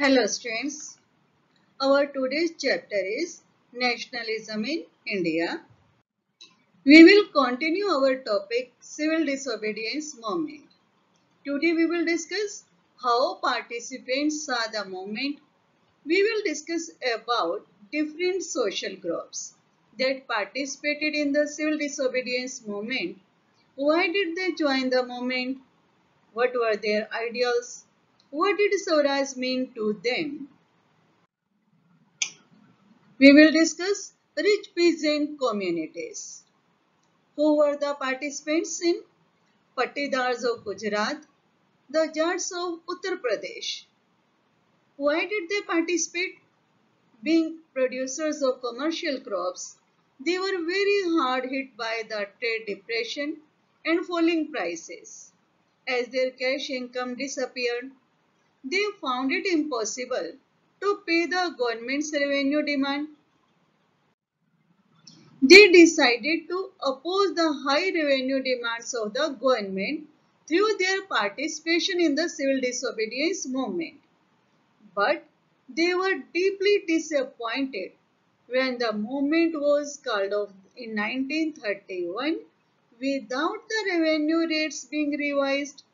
Hello students. Our today's chapter is Nationalism in India. We will continue our topic Civil Disobedience Movement. Today we will discuss how participants saw the movement. We will discuss about different social groups that participated in the civil disobedience movement. Why did they join the movement? What were their ideals? What did Swaraj mean to them? We will discuss rich peasant communities. Who were the participants in Patidars of Gujarat, the Jats of Uttar Pradesh? Why did they participate? Being producers of commercial crops, they were very hard hit by the trade depression and falling prices. As their cash income disappeared, they found it impossible to pay the government's revenue demand. They decided to oppose the high revenue demands of the government through their participation in the civil disobedience movement. But they were deeply disappointed when the movement was called off in 1931 without the revenue rates being revised.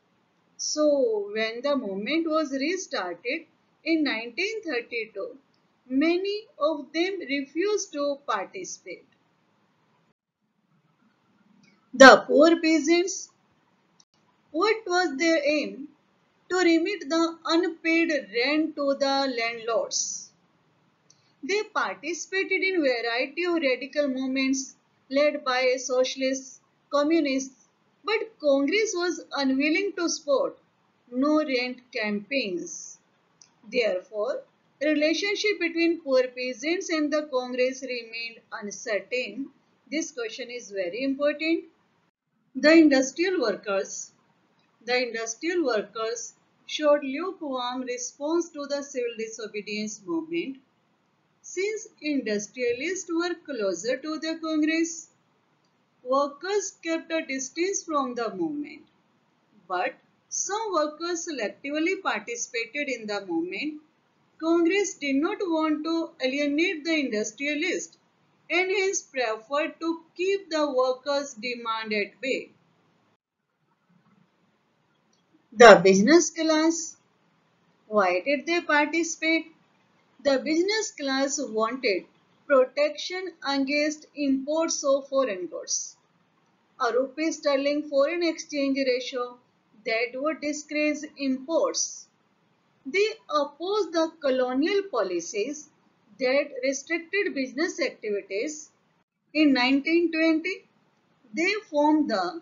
So, when the movement was restarted in 1932, many of them refused to participate. The poor peasants, what was their aim? To remit the unpaid rent to the landlords. They participated in variety of radical movements led by socialists, communists, but Congress was unwilling to support no rent campaigns. Therefore, relationship between poor peasants and the Congress remained uncertain. This question is very important. The industrial workers, the industrial workers showed lukewarm response to the civil disobedience movement. Since industrialists were closer to the Congress, workers kept a distance from the movement. But some workers selectively participated in the movement. Congress did not want to alienate the industrialists and hence preferred to keep the workers' demand at bay. The business class. Why did they participate? The business class wanted protection against imports of foreign goods. A rupee sterling foreign exchange ratio that would discourage imports. They opposed the colonial policies that restricted business activities. In 1920, they formed the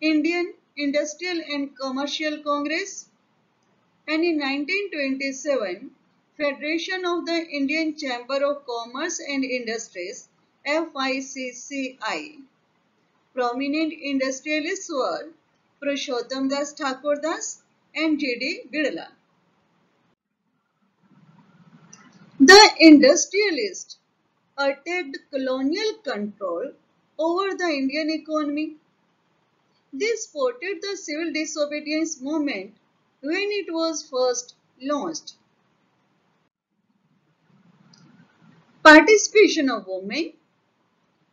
Indian Industrial and Commercial Congress and in 1927, Federation of the Indian Chamber of Commerce and Industries FICCI. Prominent industrialists were Purushottam Das Thakurdas and G.D. Birla. The industrialists attacked colonial control over the Indian economy. They supported the civil disobedience movement when it was first launched. Participation of women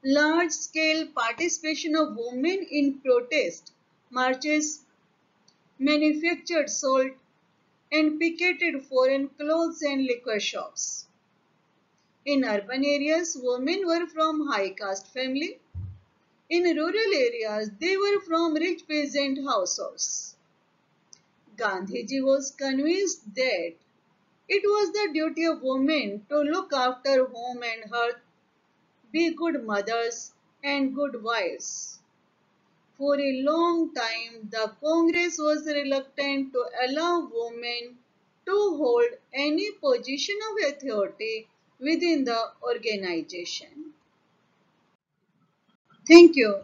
Large-scale participation of women in protest, marches, manufactured salt, and picketed foreign clothes and liquor shops. In urban areas, women were from high caste family. In rural areas, they were from rich peasant households. Gandhiji was convinced that it was the duty of women to look after home and hearth, be good mothers and good wives. For a long time, the Congress was reluctant to allow women to hold any position of authority within the organization. Thank you.